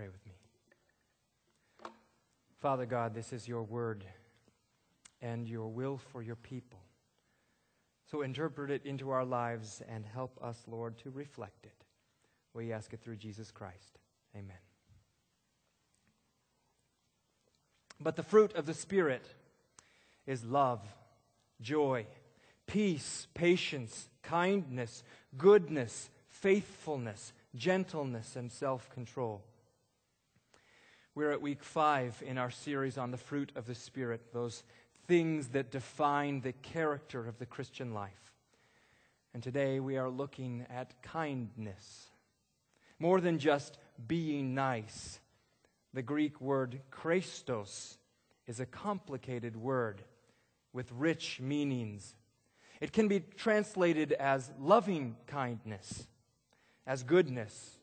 pray with me? Father God, this is your word and your will for your people. So interpret it into our lives and help us, Lord, to reflect it. We ask it through Jesus Christ. Amen. But the fruit of the Spirit is love, joy, peace, patience, kindness, goodness, faithfulness, gentleness, and self control. We're at week five in our series on the fruit of the Spirit, those things that define the character of the Christian life. And today we are looking at kindness. More than just being nice, the Greek word chrestos is a complicated word with rich meanings. It can be translated as loving kindness, as goodness,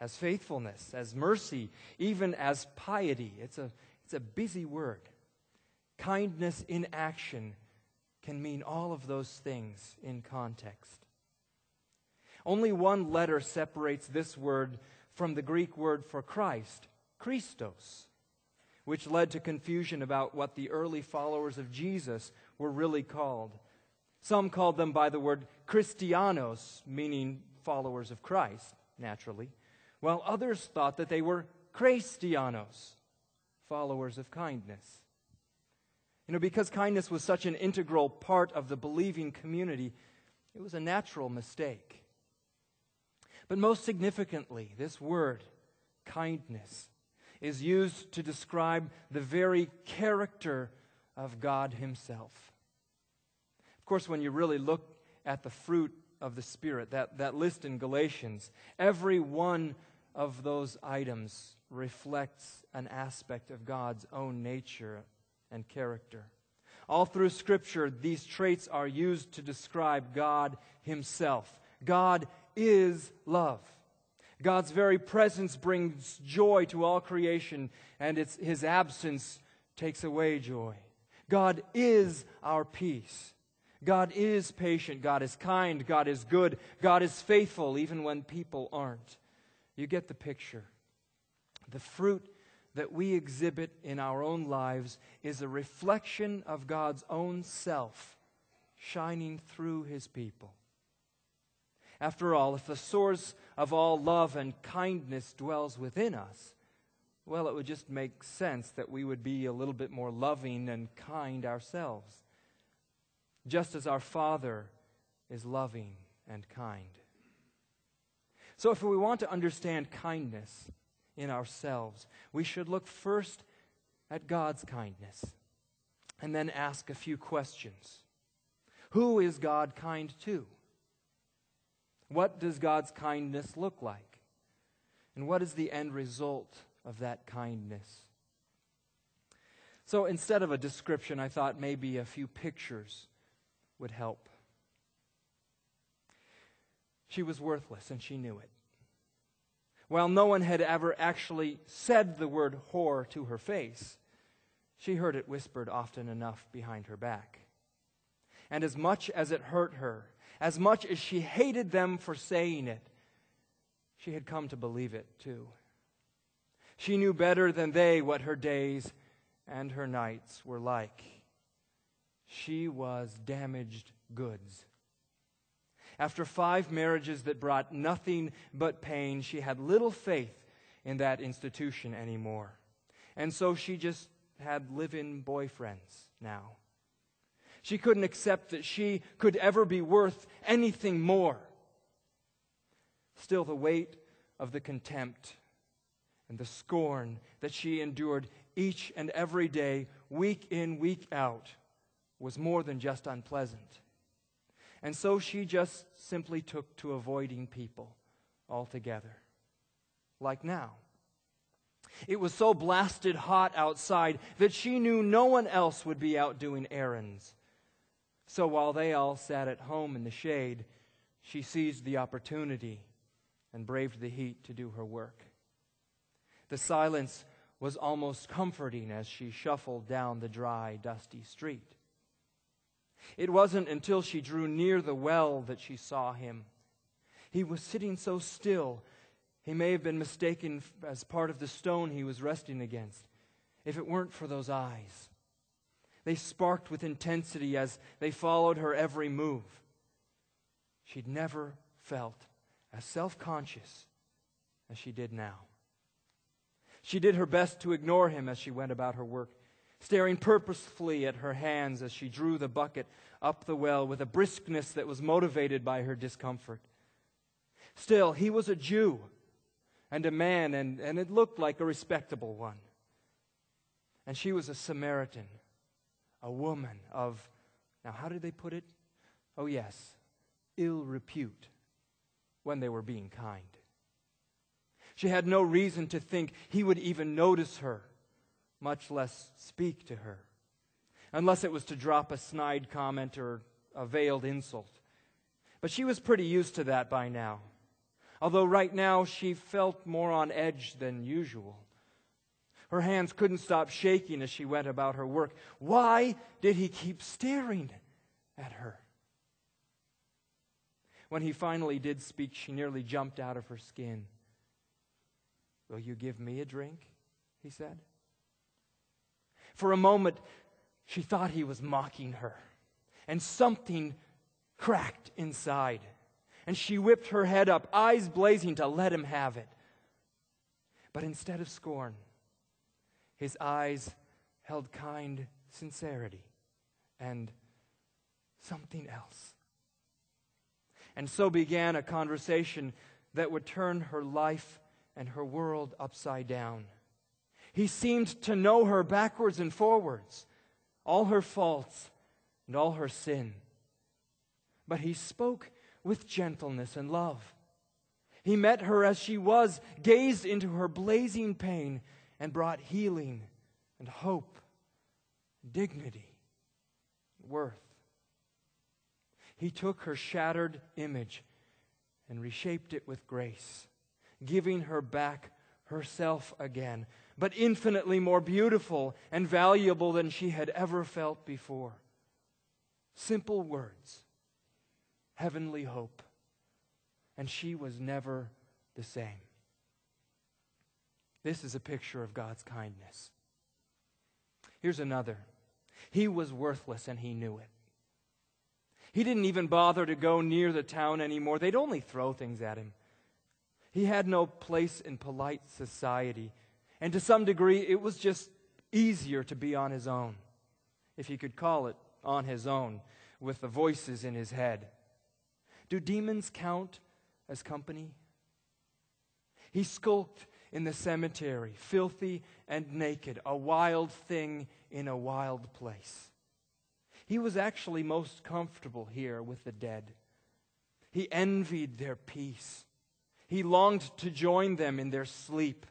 as faithfulness, as mercy, even as piety. It's a, it's a busy word. Kindness in action can mean all of those things in context. Only one letter separates this word from the Greek word for Christ, Christos, which led to confusion about what the early followers of Jesus were really called. Some called them by the word Christianos, meaning followers of Christ, naturally, while others thought that they were Chrestianos, followers of kindness. You know, because kindness was such an integral part of the believing community, it was a natural mistake. But most significantly, this word, kindness, is used to describe the very character of God Himself. Of course, when you really look at the fruit of the Spirit, that, that list in Galatians, every one of those items reflects an aspect of God's own nature and character. All through Scripture, these traits are used to describe God Himself. God is love. God's very presence brings joy to all creation, and it's, His absence takes away joy. God is our peace. God is patient. God is kind. God is good. God is faithful, even when people aren't. You get the picture. The fruit that we exhibit in our own lives is a reflection of God's own self shining through his people. After all, if the source of all love and kindness dwells within us, well, it would just make sense that we would be a little bit more loving and kind ourselves, just as our Father is loving and kind. So, if we want to understand kindness in ourselves, we should look first at God's kindness and then ask a few questions. Who is God kind to? What does God's kindness look like? And what is the end result of that kindness? So instead of a description, I thought maybe a few pictures would help. She was worthless, and she knew it. While no one had ever actually said the word whore to her face, she heard it whispered often enough behind her back. And as much as it hurt her, as much as she hated them for saying it, she had come to believe it too. She knew better than they what her days and her nights were like. She was damaged goods. After five marriages that brought nothing but pain, she had little faith in that institution anymore. And so she just had live in boyfriends now. She couldn't accept that she could ever be worth anything more. Still, the weight of the contempt and the scorn that she endured each and every day, week in, week out, was more than just unpleasant. And so she just simply took to avoiding people altogether. Like now. It was so blasted hot outside that she knew no one else would be out doing errands. So while they all sat at home in the shade, she seized the opportunity and braved the heat to do her work. The silence was almost comforting as she shuffled down the dry, dusty street. It wasn't until she drew near the well that she saw him. He was sitting so still, He may have been mistaken as part of the stone he was resting against if it weren't for those eyes. They sparked with intensity as they followed her every move. She'd never felt as self conscious as she did now. She did her best to ignore him as she went about her work, staring purposefully at her hands as she drew the bucket up the well with a briskness that was motivated by her discomfort. Still, he was a Jew and a man, and, and it looked like a respectable one. And she was a Samaritan, a woman of, now, how did they put it? Oh, yes, ill repute when they were being kind. She had no reason to think he would even notice her, much less speak to her, unless it was to drop a snide comment or a veiled insult. But she was pretty used to that by now, although right now she felt more on edge than usual. Her hands couldn't stop shaking as she went about her work. Why did he keep staring at her? When he finally did speak, she nearly jumped out of her skin. Will you give me a drink? He said. For a moment, she thought he was mocking her, and something cracked inside. And she whipped her head up, eyes blazing, to let him have it. But instead of scorn, his eyes held kind sincerity and something else. And so began a conversation that would turn her life and her world upside down. He seemed to know her backwards and forwards, all her faults and all her sin. But he spoke with gentleness and love. He met her as she was, gazed into her blazing pain, and brought healing and hope, dignity, worth. He took her shattered image and reshaped it with grace giving her back herself again, but infinitely more beautiful and valuable than she had ever felt before. Simple words, heavenly hope, and she was never the same. This is a picture of God's kindness. Here's another. He was worthless and he knew it. He didn't even bother to go near the town anymore. They'd only throw things at him. He had no place in polite society. And to some degree, it was just easier to be on his own, if he could call it on his own, with the voices in his head. Do demons count as company? He skulked in the cemetery, filthy and naked, a wild thing in a wild place. He was actually most comfortable here with the dead. He envied their peace. He longed to join them in their sleep.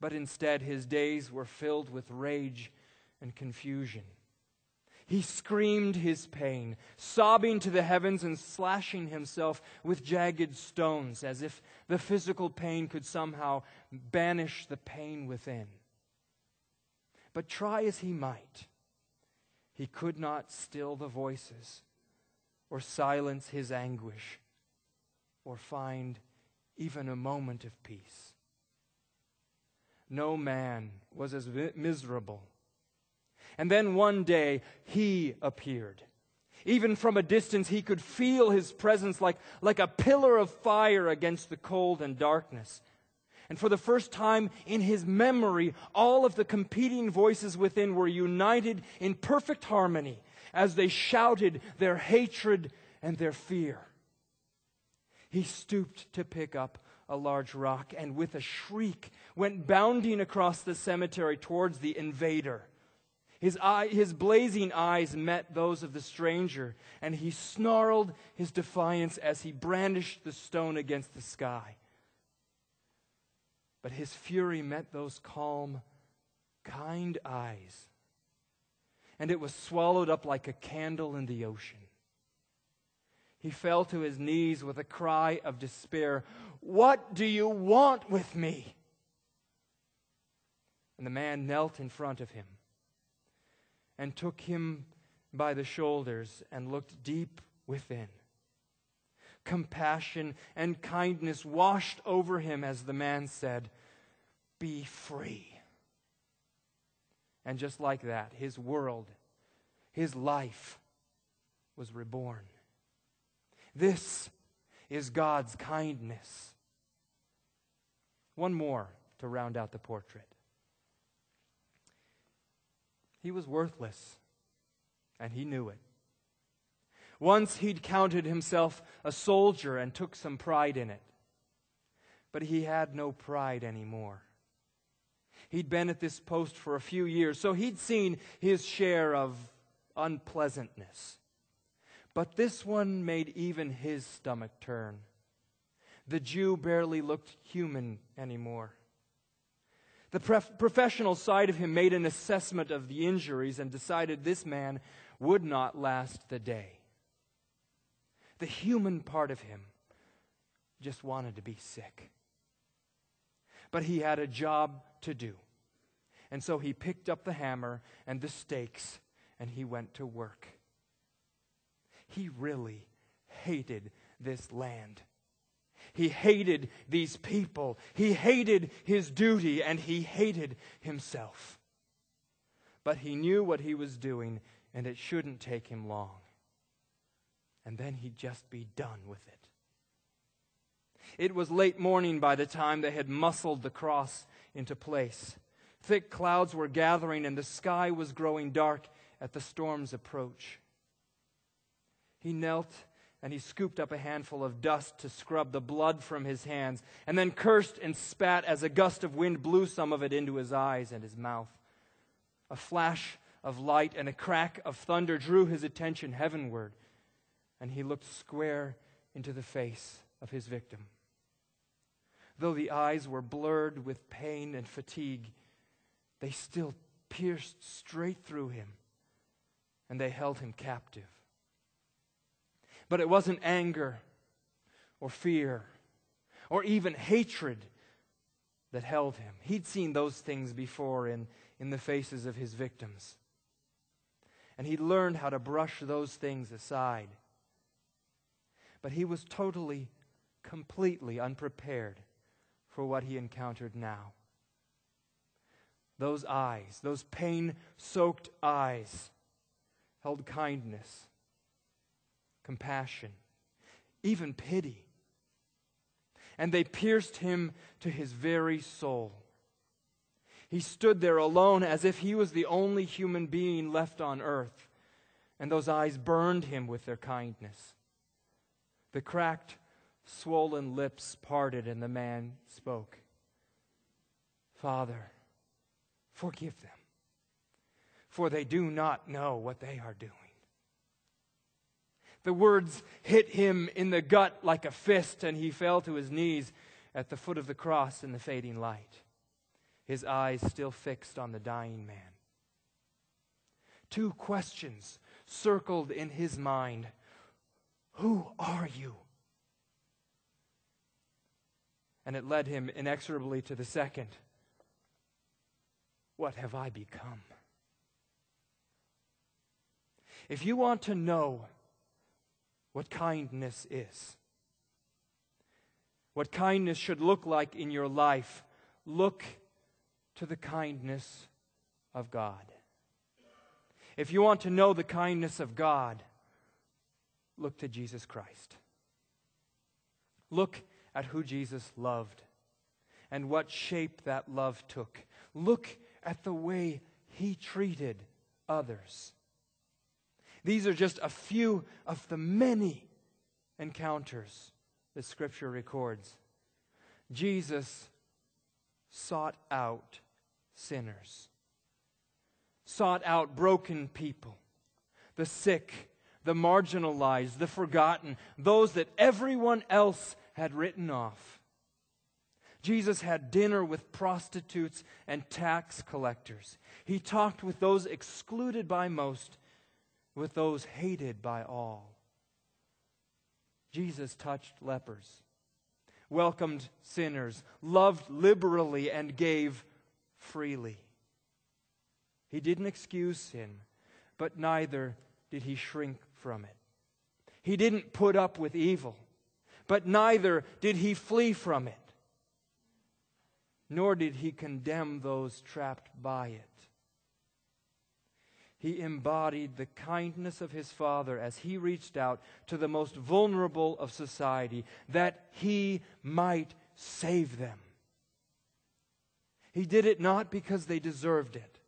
But instead, his days were filled with rage and confusion. He screamed his pain, sobbing to the heavens and slashing himself with jagged stones as if the physical pain could somehow banish the pain within. But try as he might, he could not still the voices or silence his anguish or find even a moment of peace. No man was as miserable. And then one day he appeared. Even from a distance, he could feel his presence like, like a pillar of fire against the cold and darkness. And for the first time in his memory, all of the competing voices within were united in perfect harmony as they shouted their hatred and their fear. He stooped to pick up a large rock and with a shriek went bounding across the cemetery towards the invader. His, eye, his blazing eyes met those of the stranger, and he snarled his defiance as he brandished the stone against the sky. But his fury met those calm, kind eyes, and it was swallowed up like a candle in the ocean. He fell to his knees with a cry of despair What do you want with me? And the man knelt in front of him and took him by the shoulders and looked deep within. compassion, and kindness washed over him as the man said, Be free. And just like that, his world, his life was reborn. This is God's kindness. One more to round out the portrait. He was worthless, and he knew it. Once he'd counted himself a soldier and took some pride in it. But he had no pride anymore. He'd been at this post for a few years, so he'd seen his share of unpleasantness. But this one made even his stomach turn. The Jew barely looked human anymore. The prof- professional side of him made an assessment of the injuries and decided this man would not last the day. The human part of him just wanted to be sick. But he had a job to do. And so he picked up the hammer and the stakes and he went to work. He really hated this land. He hated these people. He hated his duty and he hated himself. But he knew what he was doing and it shouldn't take him long and then he'd just be done with it. It was late morning by the time they had muscled the cross into place. Thick clouds were gathering, and the sky was growing dark at the storm's approach. He knelt and he scooped up a handful of dust to scrub the blood from his hands, and then cursed and spat as a gust of wind blew some of it into his eyes and his mouth. A flash of light and a crack of thunder drew his attention heavenward and he looked square into the face of his victim. Though the eyes were blurred with pain and fatigue, they still pierced straight through him, and they held him captive. But it wasn't anger or fear or even hatred that held him. He'd seen those things before in, in the faces of his victims. And he'd learned how to brush those things aside but he was totally, completely unprepared for what he encountered now. Those eyes, those pain soaked eyes, held kindness, compassion, even pity. And they pierced him to his very soul. He stood there alone as if he was the only human being left on earth, and those eyes burned him with their kindness. The cracked, swollen lips parted, and the man spoke Father, forgive them, for they do not know what they are doing. The words hit him in the gut like a fist, and he fell to his knees at the foot of the cross in the fading light, his eyes still fixed on the dying man. Two questions circled in his mind who are you? And it led him inexorably to the second What have I become? If you want to know what kindness is, what kindness should look like in your life, look to the kindness of God. If you want to know the kindness of God, look to Jesus Christ. Look at who Jesus loved and what shape that love took. Look at the way he treated others. These are just a few of the many encounters that Scripture records. Jesus sought out sinners, sought out broken people, the sick the marginalized, the forgotten, those that everyone else had written off. Jesus had dinner with prostitutes and tax collectors. He talked with those excluded by most, with those hated by all. Jesus touched lepers, welcomed sinners, loved liberally, and gave freely. He didn't excuse sin, but neither did he shrink from it. He didn't put up with evil. but neither did he flee from it, nor did he condemn those trapped by it. He embodied the kindness of his Father as he reached out to the most vulnerable of society that he might save them. He did it not because they deserved it,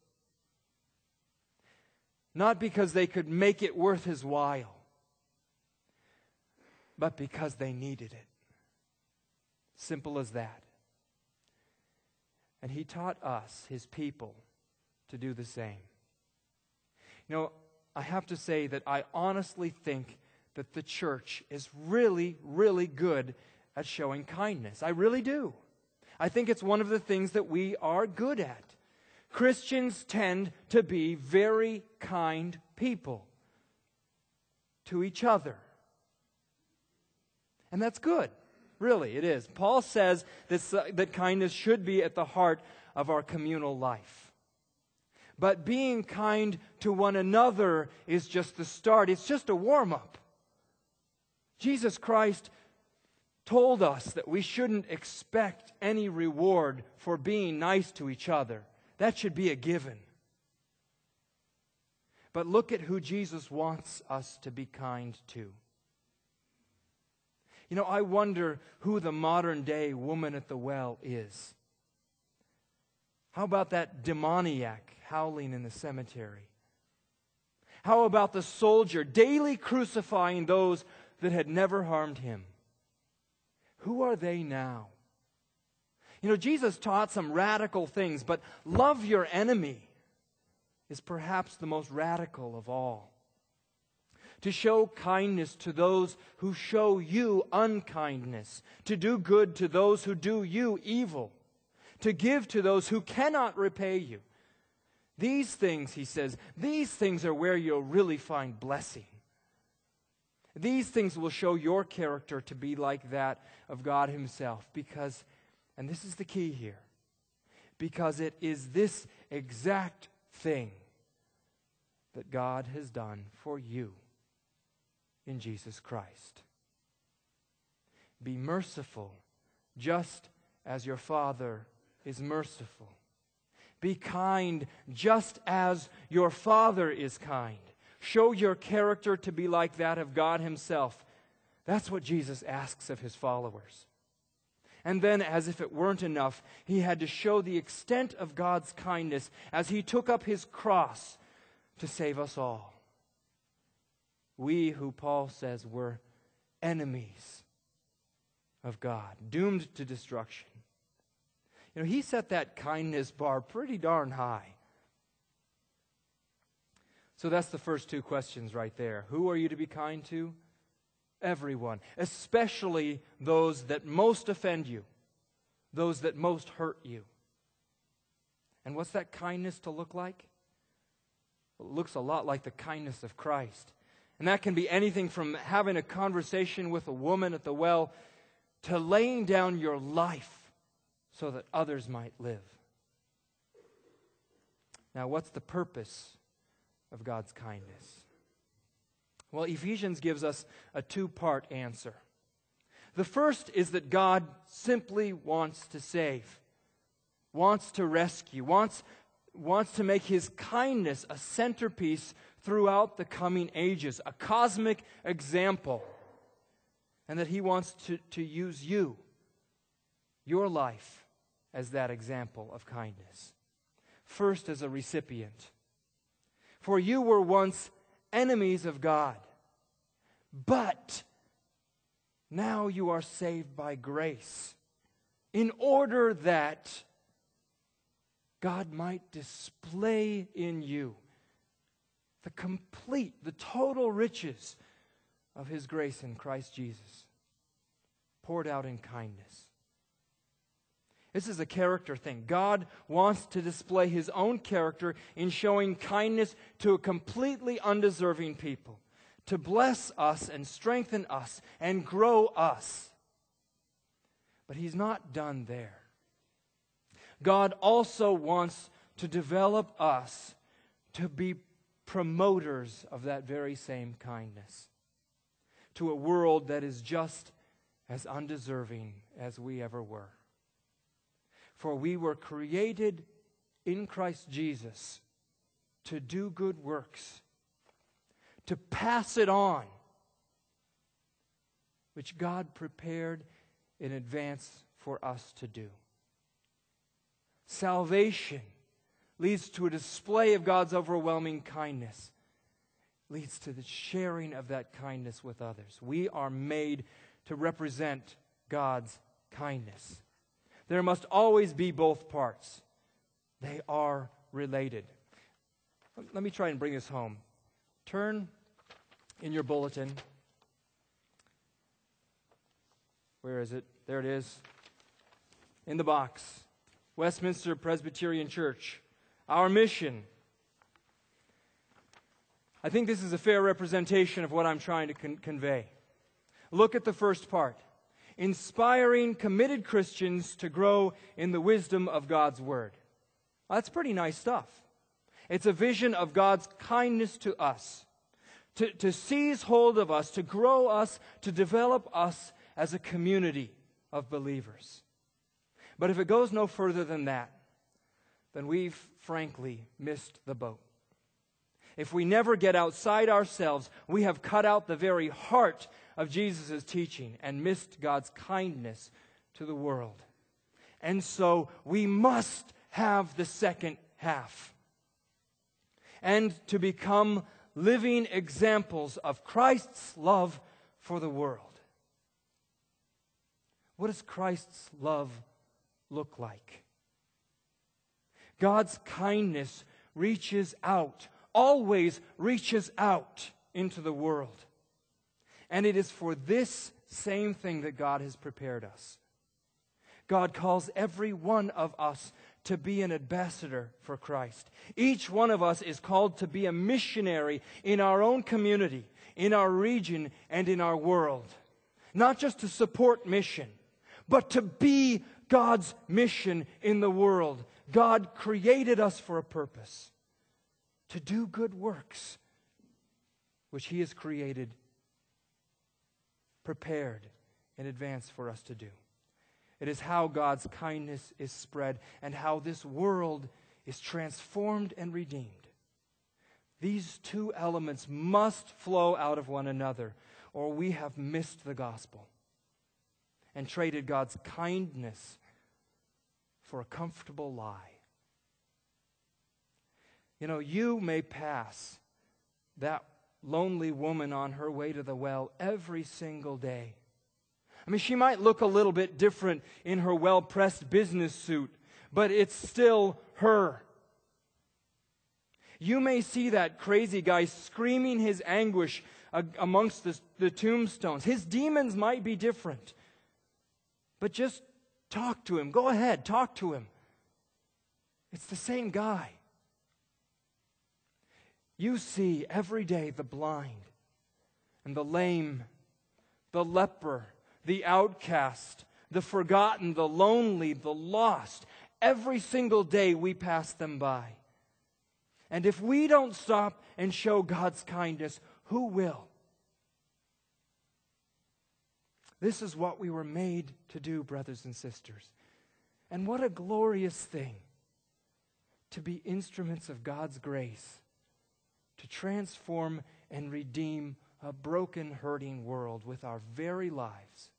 not because they could make it worth his while, but because they needed it. Simple as that. And he taught us, his people, to do the same. You know, I have to say that I honestly think that the church is really, really good at showing kindness. I really do. I think it's one of the things that we are good at. Christians tend to be very kind people to each other. And that's good. Really, it is. Paul says this, uh, that kindness should be at the heart of our communal life. But being kind to one another is just the start, it's just a warm up. Jesus Christ told us that we shouldn't expect any reward for being nice to each other. That should be a given. But look at who Jesus wants us to be kind to. You know, I wonder who the modern day woman at the well is. How about that demoniac howling in the cemetery? How about the soldier daily crucifying those that had never harmed him? Who are they now? You know, Jesus taught some radical things, but love your enemy is perhaps the most radical of all. To show kindness to those who show you unkindness, to do good to those who do you evil, to give to those who cannot repay you. These things, he says, these things are where you'll really find blessing. These things will show your character to be like that of God Himself because, and this is the key here, because it is this exact thing that God has done for you in Jesus Christ. Be merciful just as your Father is merciful. Be kind just as your Father is kind. Show your character to be like that of God Himself. That's what Jesus asks of His followers. And then, as if it weren't enough, He had to show the extent of God's kindness as He took up His cross to save us all. We, who Paul says were enemies of God, doomed to destruction. You know, He set that kindness bar pretty darn high. So that's the first two questions right there. Who are you to be kind to? Everyone, especially those that most offend you, those that most hurt you. And what's that kindness to look like? It looks a lot like the kindness of Christ. And that can be anything from having a conversation with a woman at the well to laying down your life so that others might live. Now, what's the purpose of God's kindness? Well, Ephesians gives us a two part answer. The first is that God simply wants to save, wants to rescue, wants, wants to make his kindness a centerpiece throughout the coming ages, a cosmic example, and that he wants to, to use you, your life, as that example of kindness. First, as a recipient. For you were once enemies of God, but now you are saved by grace, in order that God might display in you the complete, the total riches of His grace in Christ Jesus, poured out in kindness. This is a character thing. God wants to display his own character in showing kindness to a completely undeserving people, to bless us and strengthen us and grow us. But he's not done there. God also wants to develop us to be promoters of that very same kindness to a world that is just as undeserving as we ever were. For we were created in Christ Jesus to do good works, to pass it on, which God prepared in advance for us to do. Salvation leads to a display of God's overwhelming kindness, leads to the sharing of that kindness with others. We are made to represent God's kindness. There must always be both parts, they are related. Let me try and bring this home. Turn in your bulletin. Where is it? There it is. In the box. Westminster Presbyterian Church. Our mission. I think this is a fair representation of what I'm trying to con- convey. Look at the first part inspiring committed Christians to grow in the wisdom of God's Word. That's pretty nice stuff. It's a vision of God's kindness to us, to, to seize hold of us, to grow us, to develop us as a community of believers. But if it goes no further than that, then we've frankly missed the boat. If we never get outside ourselves, we have cut out the very heart of Jesus' teaching and missed God's kindness to the world. And so we must have the second half. And to become living examples of Christ's love for the world. What does Christ's love look like? God's kindness reaches out, always reaches out into the world. And it is for this same thing that God has prepared us. God calls every one of us to be an ambassador for Christ. Each one of us is called to be a missionary in our own community, in our region, and in our world. Not just to support mission, but to be God's mission in the world. God created us for a purpose to do good works, which He has created, prepared in advance for us to do. It is how God's kindness is spread and how this world is transformed and redeemed. These two elements must flow out of one another, or we have missed the gospel and traded God's kindness for a comfortable lie. You know, you may pass that lonely woman on her way to the well every single day. I mean, she might look a little bit different in her well pressed business suit, but it's still her. You may see that crazy guy screaming his anguish amongst the, the tombstones. His demons might be different. But just talk to him. Go ahead, talk to him. It's the same guy. You see every day the blind and the lame, the leper, the outcast, the forgotten, the lonely, the lost. Every single day we pass them by. And if we don't stop and show God's kindness, who will? This is what we were made to do, brothers and sisters. And what a glorious thing to be instruments of God's grace to transform and redeem a broken, hurting world with our very lives.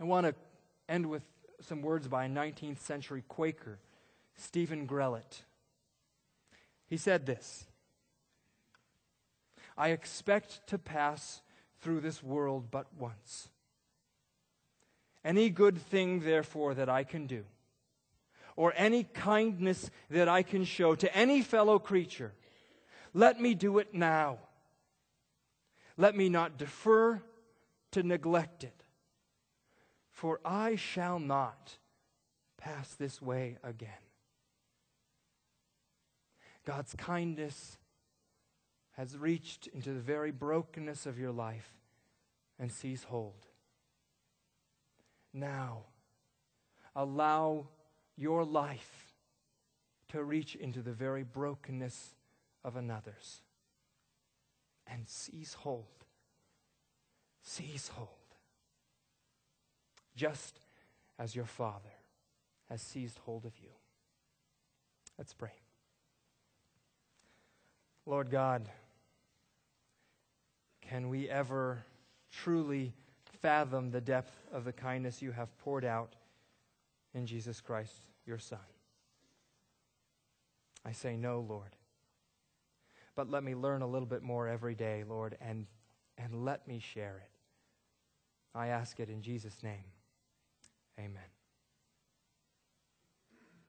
I want to end with some words by a 19th century Quaker, Stephen Grellet. He said this I expect to pass through this world but once. Any good thing, therefore, that I can do, or any kindness that I can show to any fellow creature, let me do it now. Let me not defer to neglect it, for I shall not pass this way again. God's kindness has reached into the very brokenness of your life and seize hold. Now, allow your life to reach into the very brokenness of another's and seize hold. Seize hold. just as your Father has seized hold of you. Let's pray. Lord God, can we ever truly fathom the depth of the kindness you have poured out in Jesus Christ, your Son? I say no, Lord. But let me learn a little bit more every day, Lord, and, and let me share it. I ask it in Jesus' name. Amen.